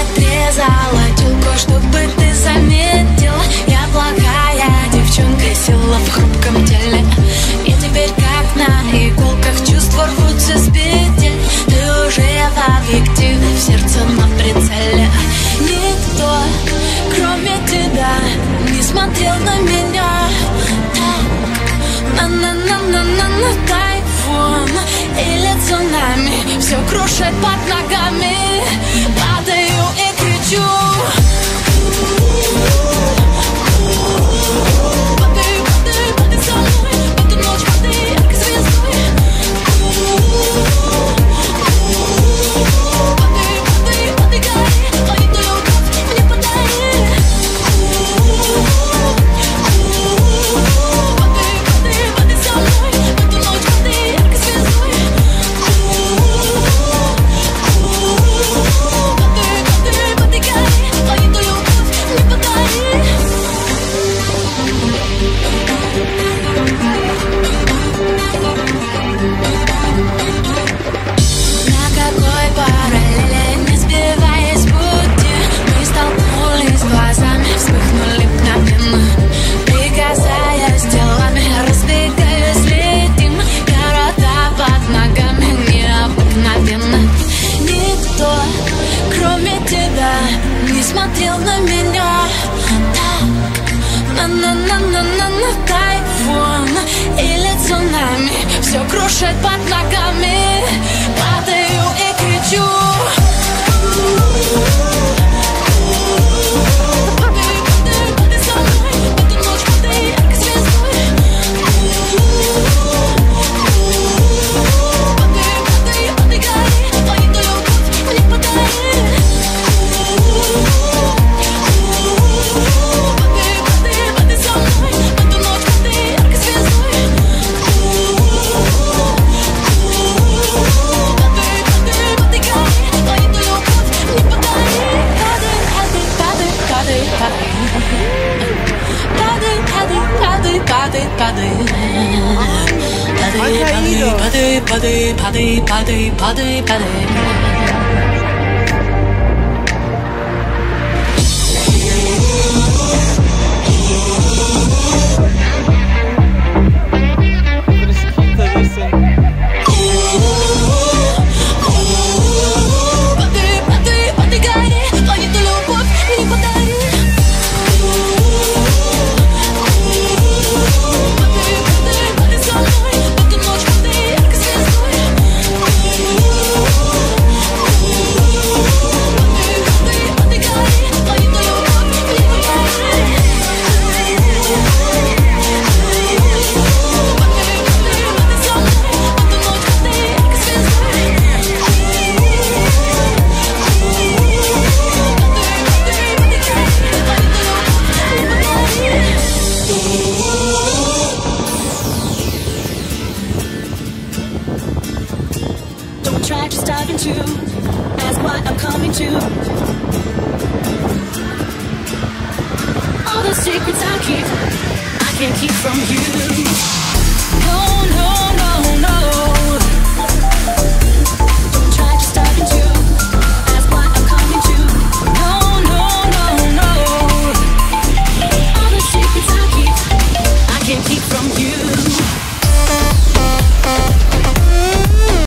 отрезала тюльку, чтобы ты заметил. Я плохая девчонка, сила в хрупком Muszę not. смотрел на меня. Так на на на на на на тайфун И лицо нами все крушит под ногами. 바디 바디 바디 바디 바디 바디 just dive into. That's what I'm coming to. All the secrets I keep, I can keep from you. No, no.